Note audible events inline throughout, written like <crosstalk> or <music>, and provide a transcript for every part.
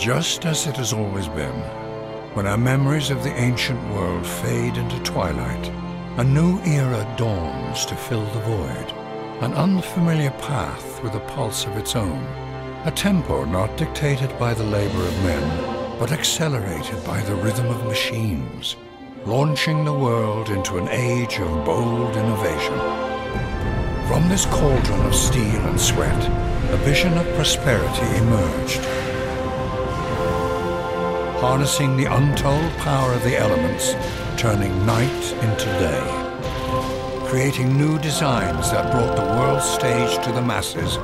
Just as it has always been, when our memories of the ancient world fade into twilight, a new era dawns to fill the void, an unfamiliar path with a pulse of its own, a tempo not dictated by the labor of men, but accelerated by the rhythm of machines, launching the world into an age of bold innovation. From this cauldron of steel and sweat, a vision of prosperity emerged. Harnessing the untold power of the elements, turning night into day. Creating new designs that brought the world stage to the masses.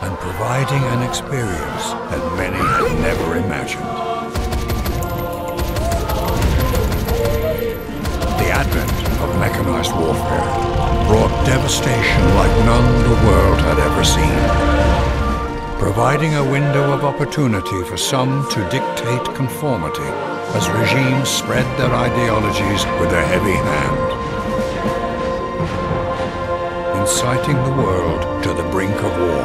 And providing an experience that many had never imagined. The advent of mechanized warfare brought devastation like none the world had ever seen providing a window of opportunity for some to dictate conformity as regimes spread their ideologies with a heavy hand, inciting the world to the brink of war.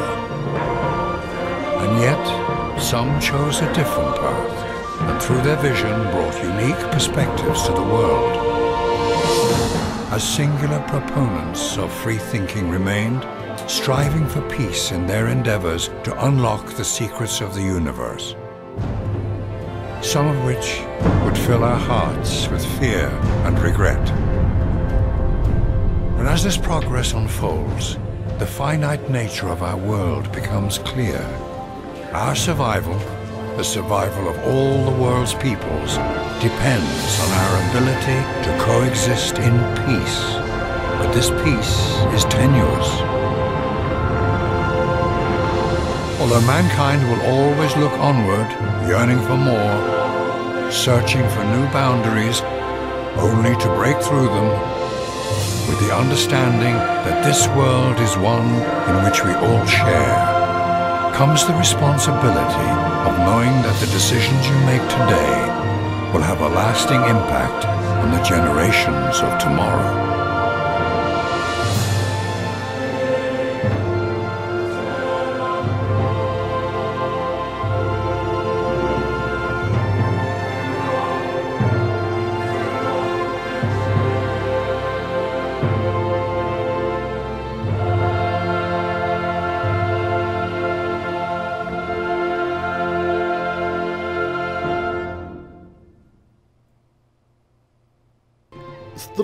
And yet, some chose a different path, and through their vision brought unique perspectives to the world. As singular proponents of free thinking remained, striving for peace in their endeavors to unlock the secrets of the universe. Some of which would fill our hearts with fear and regret. And as this progress unfolds, the finite nature of our world becomes clear. Our survival, the survival of all the world's peoples, depends on our ability to coexist in peace. But this peace is tenuous Although mankind will always look onward, yearning for more, searching for new boundaries, only to break through them, with the understanding that this world is one in which we all share, comes the responsibility of knowing that the decisions you make today will have a lasting impact on the generations of tomorrow.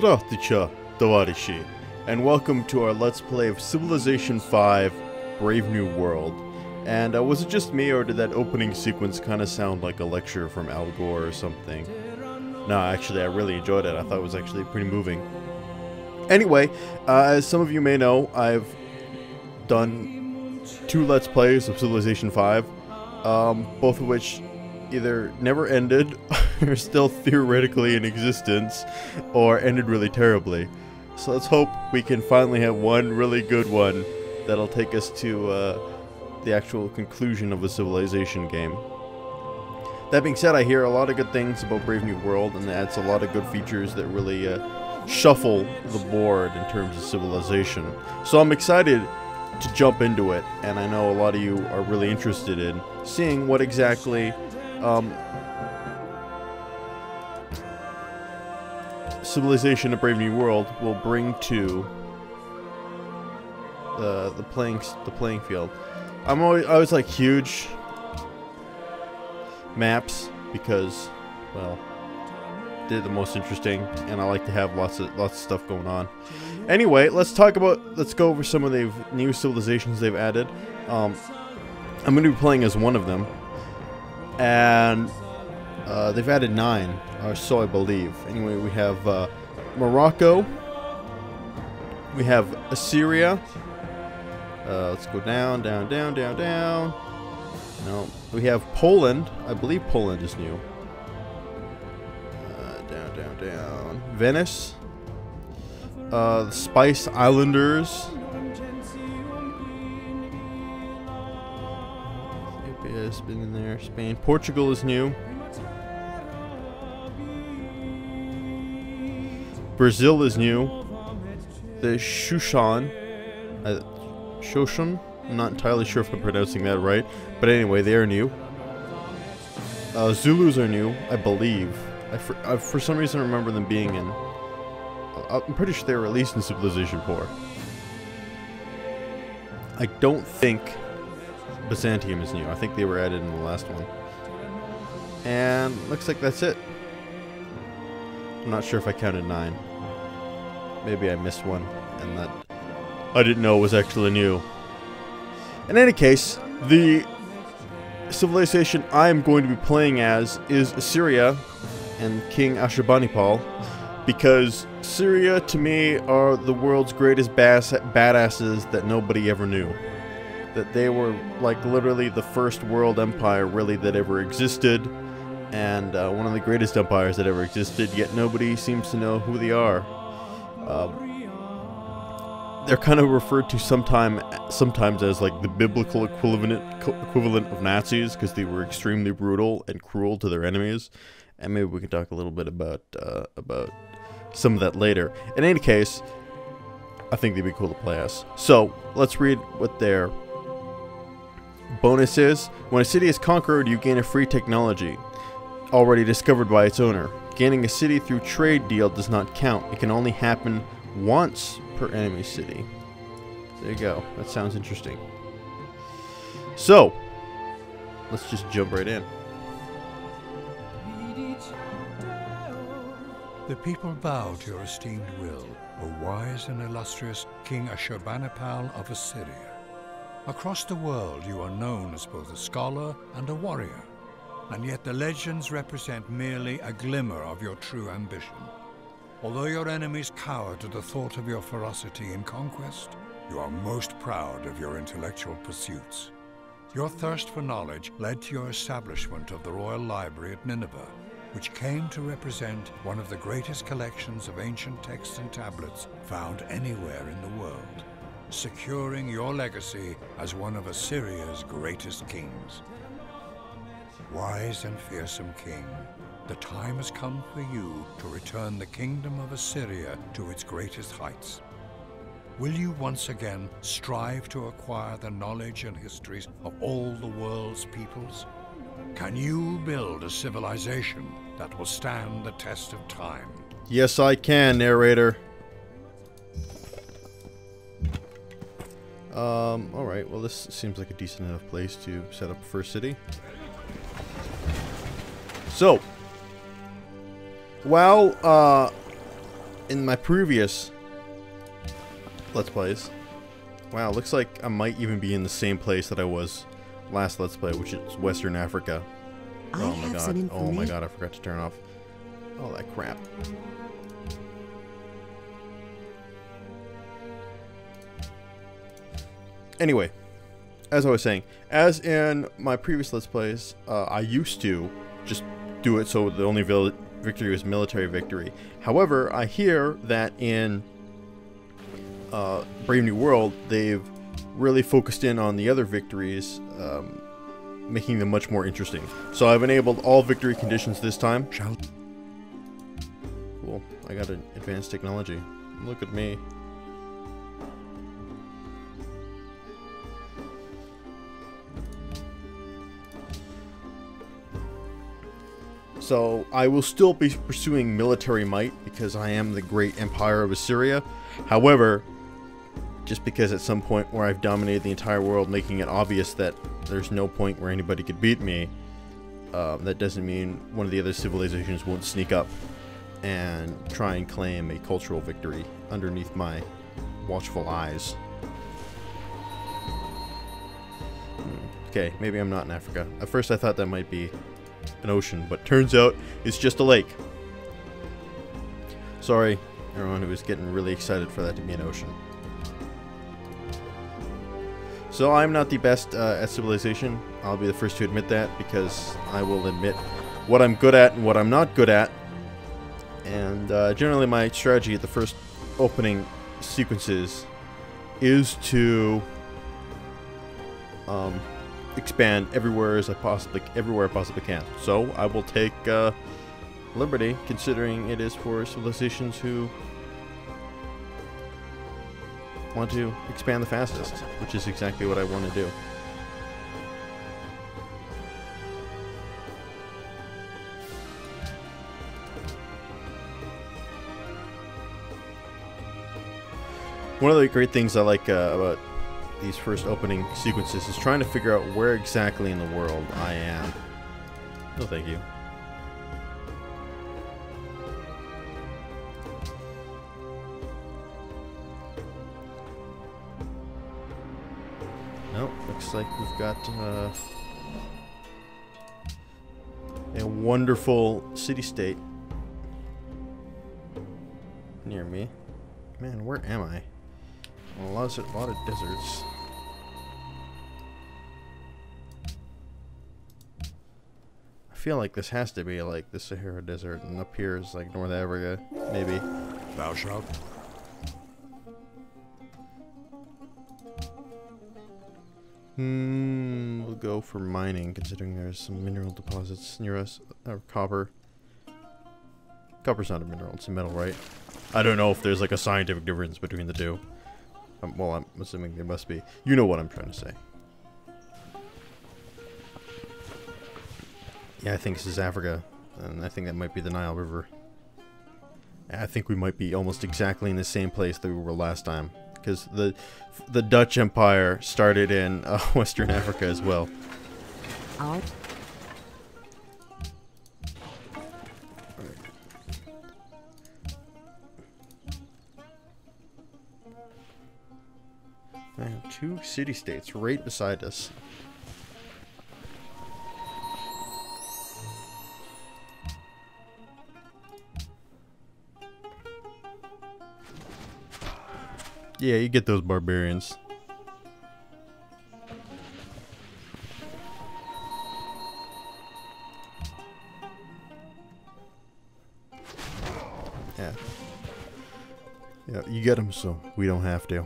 Здравствуйте, товарищи, and welcome to our Let's Play of Civilization V Brave New World. And uh, was it just me, or did that opening sequence kind of sound like a lecture from Al Gore or something? No, actually, I really enjoyed it. I thought it was actually pretty moving. Anyway, uh, as some of you may know, I've done two Let's Plays of Civilization V, um, both of which either never ended, <laughs> or still theoretically in existence, or ended really terribly. So let's hope we can finally have one really good one that'll take us to uh, the actual conclusion of a civilization game. That being said, I hear a lot of good things about Brave New World, and it adds a lot of good features that really uh, shuffle the board in terms of civilization. So I'm excited to jump into it, and I know a lot of you are really interested in seeing what exactly um, Civilization: A Brave New World will bring to the the playing the playing field. I'm always I was like huge maps because well they're the most interesting and I like to have lots of lots of stuff going on. Anyway, let's talk about let's go over some of the new civilizations they've added. Um, I'm going to be playing as one of them and uh, they've added nine, or so I believe. Anyway, we have uh, Morocco, we have Assyria. Uh, let's go down, down, down, down, down. No, we have Poland. I believe Poland is new. Uh, down, down, down. Venice. Uh, the Spice Islanders. Has been in there. Spain. Portugal is new. Brazil is new. The Shushan. Uh, Shoshan? I'm not entirely sure if I'm pronouncing that right, but anyway, they are new. Uh, Zulus are new, I believe. I for, I, for some reason remember them being in... Uh, I'm pretty sure they were released in Civilization 4. I don't think Byzantium is new. I think they were added in the last one. And looks like that's it. I'm not sure if I counted nine. Maybe I missed one, and that I didn't know was actually new. In any case, the civilization I am going to be playing as is Assyria and King Ashurbanipal, because Assyria to me are the world's greatest badasses that nobody ever knew. That they were like literally the first world empire really that ever existed and uh, one of the greatest empires that ever existed, yet nobody seems to know who they are. Uh, they're kind of referred to sometime, sometimes as like the biblical equivalent equivalent of Nazis because they were extremely brutal and cruel to their enemies. And maybe we can talk a little bit about uh, about some of that later. In any case, I think they'd be cool to play as. So let's read what their bonus is. When a city is conquered, you gain a free technology already discovered by its owner. Gaining a city through trade deal does not count. It can only happen once per enemy city. There you go. That sounds interesting. So, let's just jump right in. The people bow to your esteemed will, O wise and illustrious King Ashurbanipal of Assyria. Across the world you are known as both a scholar and a warrior and yet the legends represent merely a glimmer of your true ambition. Although your enemies cower to the thought of your ferocity in conquest, you are most proud of your intellectual pursuits. Your thirst for knowledge led to your establishment of the Royal Library at Nineveh, which came to represent one of the greatest collections of ancient texts and tablets found anywhere in the world, securing your legacy as one of Assyria's greatest kings. Wise and fearsome king, the time has come for you to return the kingdom of Assyria to its greatest heights. Will you once again strive to acquire the knowledge and histories of all the world's peoples? Can you build a civilization that will stand the test of time? Yes, I can, narrator. Um, alright, well this seems like a decent enough place to set up a first city. So, while uh, in my previous Let's Plays, wow, looks like I might even be in the same place that I was last Let's Play, which is Western Africa. I oh my god, oh my god, I forgot to turn off all that crap. Anyway, as I was saying, as in my previous Let's Plays, uh, I used to just do it so the only victory was military victory. However, I hear that in uh, Brave New World, they've really focused in on the other victories, um, making them much more interesting. So I've enabled all victory conditions this time. Cool. I got an advanced technology. Look at me. So I will still be pursuing military might because I am the great empire of Assyria. However, just because at some point where I've dominated the entire world, making it obvious that there's no point where anybody could beat me, um, that doesn't mean one of the other civilizations won't sneak up and try and claim a cultural victory underneath my watchful eyes. Hmm, okay, maybe I'm not in Africa. At first I thought that might be an ocean, but turns out it's just a lake. Sorry, everyone who was getting really excited for that to be an ocean. So I'm not the best uh, at civilization. I'll be the first to admit that because I will admit what I'm good at and what I'm not good at. And uh, generally my strategy at the first opening sequences is to um, expand everywhere as I possibly everywhere I possibly can. So I will take uh, liberty, considering it is for civilizations who want to expand the fastest, which is exactly what I want to do. One of the great things I like uh, about these first opening sequences is trying to figure out where exactly in the world I am. No, thank you. Nope, looks like we've got uh, a wonderful city-state near me. Man, where am I? A lot of, a lot of deserts. I feel like this has to be like the Sahara Desert, and up here is like North Africa, maybe. Thou shalt. Hmm, we'll go for mining, considering there's some mineral deposits near us. Or copper. Copper's not a mineral, it's a metal, right? I don't know if there's like a scientific difference between the two. Um, well, I'm assuming there must be. You know what I'm trying to say. Yeah, I think this is Africa, and I think that might be the Nile River. I think we might be almost exactly in the same place that we were last time, because the the Dutch Empire started in uh, <laughs> Western Africa as well. Out. City-states right beside us. Yeah, you get those barbarians. Yeah. Yeah, you get them so we don't have to.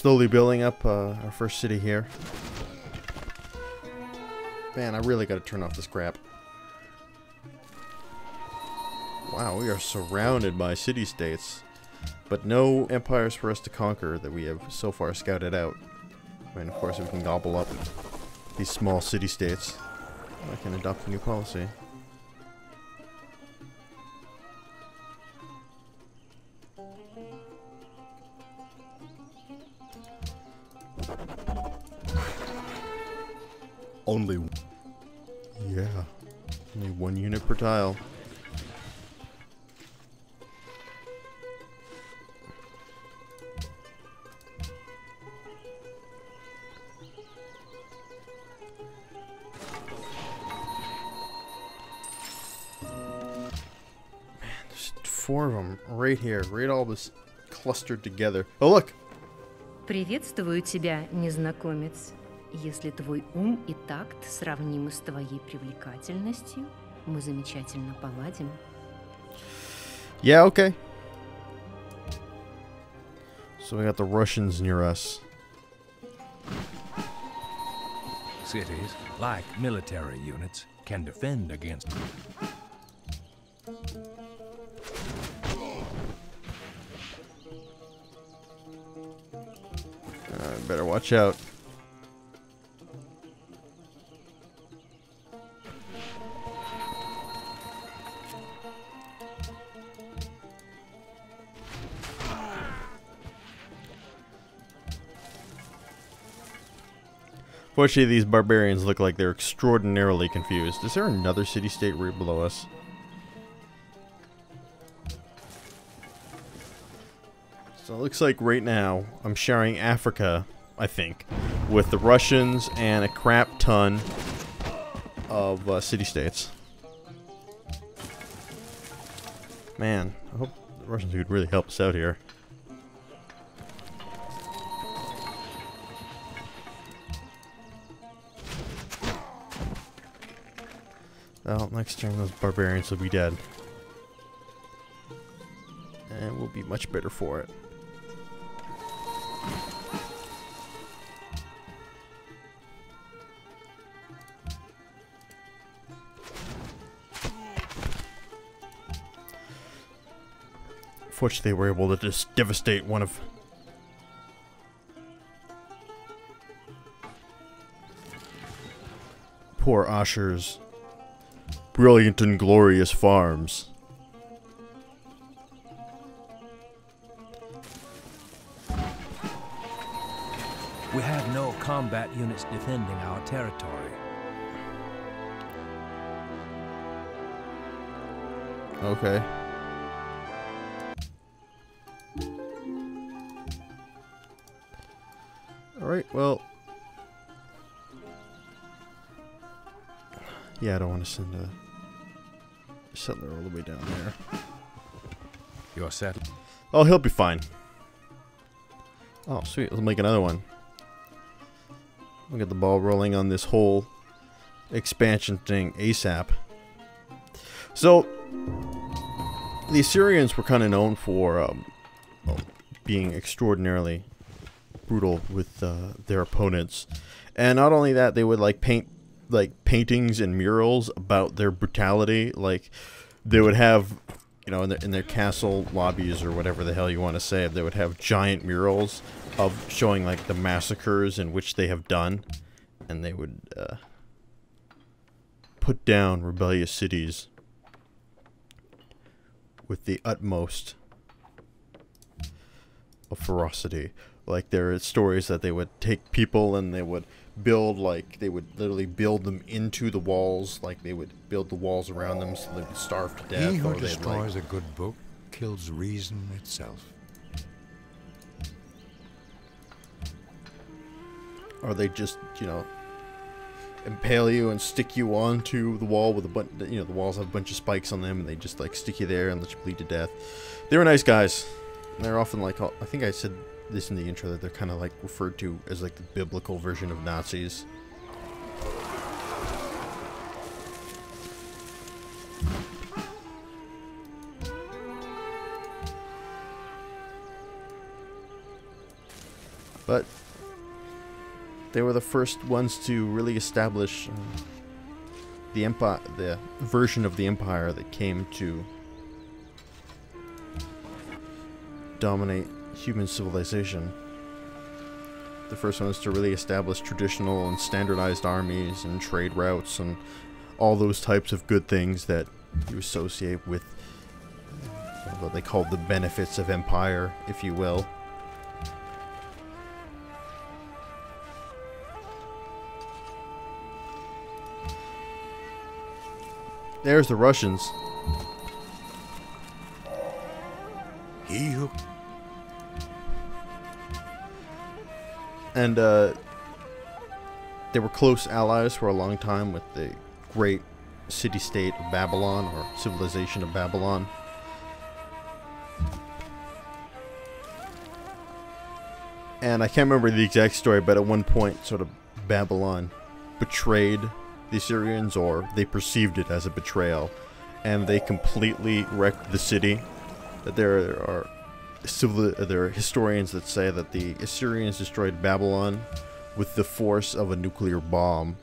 Slowly building up uh, our first city here. Man, I really gotta turn off this crap. Wow, we are surrounded by city-states. But no empires for us to conquer that we have so far scouted out. And of course we can gobble up these small city-states. I can adopt a new policy. Only Yeah. Only one unit per tile. Man, there's four of them right here, right all this clustered together. Oh look, Приветствую тебя, незнакомец. Если твой ум и такт сравнимы с твоей привлекательностью, мы замечательно поладим. Yeah, okay. So we got the Russians near us. Cities, like military units, can defend against Uh, better watch out. Fortunately, these barbarians look like they're extraordinarily confused. Is there another city-state right below us? So it looks like right now I'm sharing Africa, I think, with the Russians and a crap ton of uh, city-states. Man, I hope the Russians could really help us out here. Well, next turn those barbarians will be dead. And we'll be much better for it. Fortunately, they were able to just devastate one of poor Asher's brilliant and glorious farms. We have no combat units defending our territory. Okay. Alright, well. Yeah, I don't want to send a settler all the way down there. You're set. Oh, he'll be fine. Oh, sweet. Let's make another one. We'll get the ball rolling on this whole expansion thing ASAP. So, the Assyrians were kind of known for um, well, being extraordinarily brutal with uh, their opponents. And not only that, they would like paint like paintings and murals about their brutality. Like they would have, you know, in their, in their castle lobbies or whatever the hell you want to say, they would have giant murals of showing like the massacres in which they have done, and they would uh, put down rebellious cities with the utmost of ferocity. Like there are stories that they would take people and they would build like they would literally build them into the walls, like they would build the walls around them so they would starve to death. He who or they'd, like- destroys a good book kills reason itself. or they just you know impale you and stick you onto the wall with a bunch you know the walls have a bunch of spikes on them and they just like stick you there and let you bleed to death they were nice guys they're often like i think i said this in the intro that they're kind of like referred to as like the biblical version of nazis. But they were the first ones to really establish uh, the empire, the version of the empire that came to dominate human civilization. The first one is to really establish traditional and standardized armies and trade routes and all those types of good things that you associate with what they call the benefits of empire, if you will. There's the Russians. He who And uh, they were close allies for a long time with the great city-state of Babylon or civilization of Babylon. And I can't remember the exact story, but at one point, sort of Babylon betrayed the Assyrians, or they perceived it as a betrayal, and they completely wrecked the city. That there are civil, there are historians that say that the Assyrians destroyed Babylon with the force of a nuclear bomb.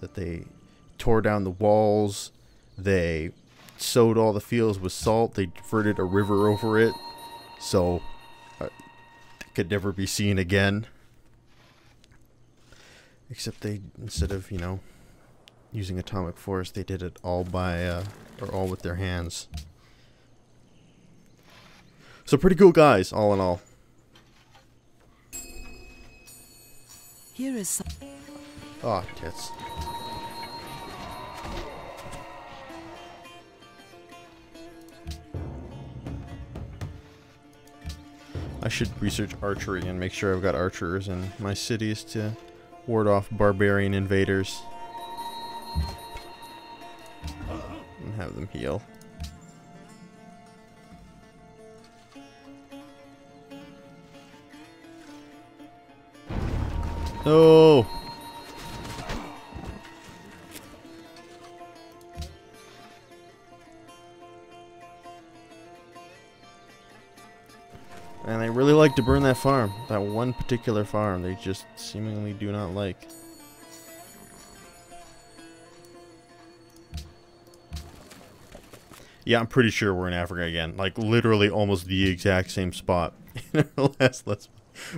That they tore down the walls, they sowed all the fields with salt, they diverted a river over it, so uh, it could never be seen again. Except they, instead of, you know, using atomic force, they did it all by, uh, or all with their hands. So pretty cool guys, all in all. Here is some. Oh, tits. I should research archery and make sure I've got archers in my cities to ward off barbarian invaders. And have them heal. No! And they really like to burn that farm. That one particular farm they just seemingly do not like. Yeah, I'm pretty sure we're in Africa again. Like, literally almost the exact same spot <laughs> in our last Let's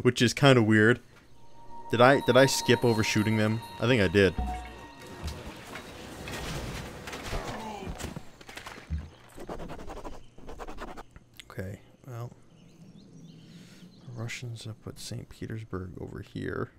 Which is kind of weird. Did I did I skip over shooting them? I think I did. Okay, well, the Russians have put St. Petersburg over here.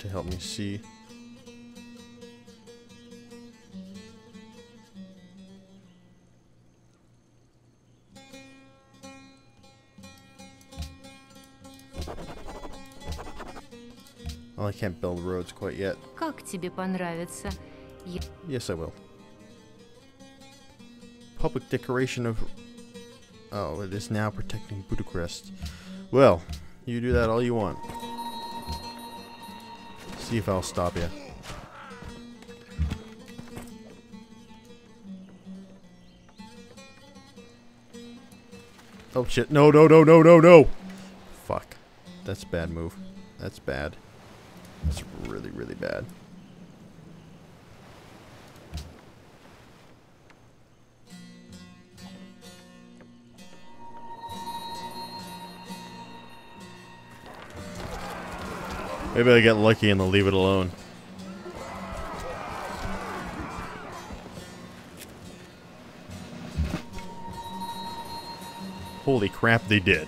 to help me see. Well, I can't build roads quite yet. Как тебе понравится? Я- Yes, I will. Public decoration of. Oh, it is now protecting Budapest. Well, you do that all you want. See if I'll stop you. Oh shit! No! No! No! No! No! No! Fuck. That's bad move. That's bad. That's really, really bad. Maybe I get lucky and they'll leave it alone. Holy crap, they did.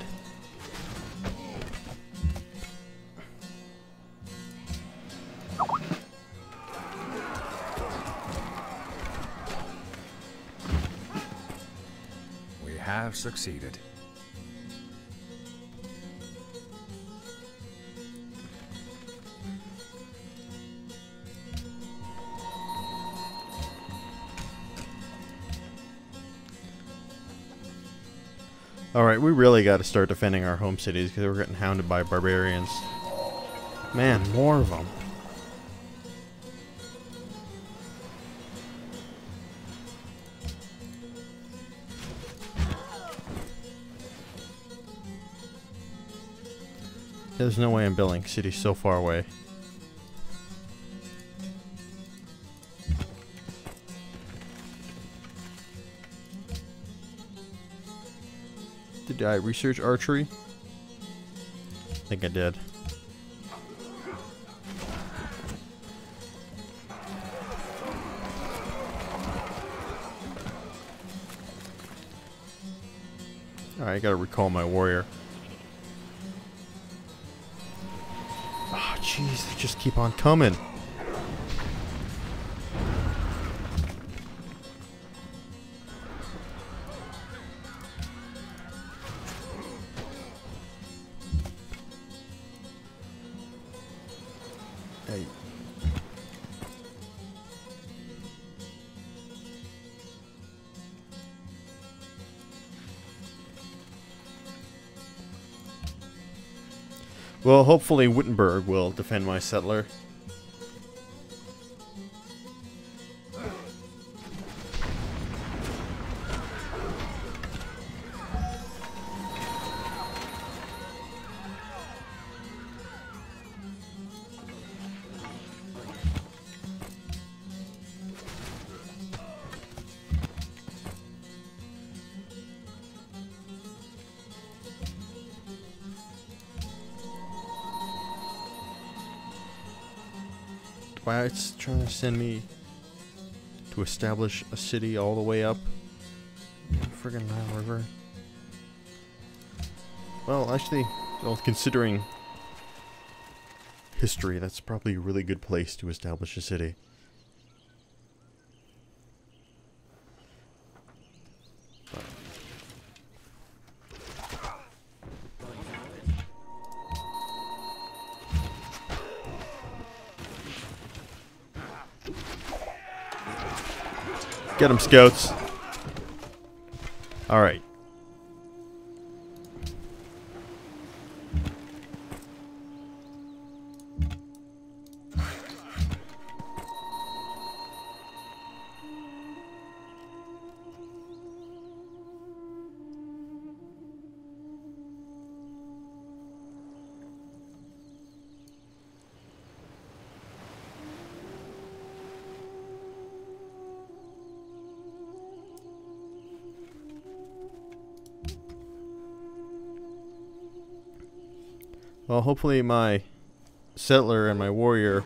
We have succeeded. Alright, we really got to start defending our home cities because we're getting hounded by barbarians. Man, more of them. There's no way I'm building cities so far away. I research archery? I think I did. Alright, I gotta recall my warrior. Ah, jeez, they just keep on coming. Well, hopefully Wittenberg will defend my settler. Wyatt's trying to send me to establish a city all the way up friggin' Nile River. Well, actually, well, considering history, that's probably a really good place to establish a city. Get them, scouts. Alright. Hopefully my settler and my warrior